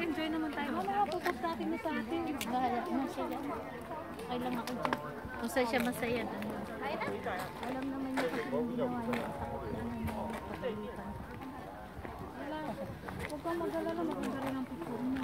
Enjoy naman tayo. Mamaya pupunta natin na sa atin. Bahala na siya. Okay lang ako dyan. Masaya siya, masaya. Ano? Alam naman niya kasi yung ginawa niya. Huwag kang mag-alala, maganda rin ang picture niya.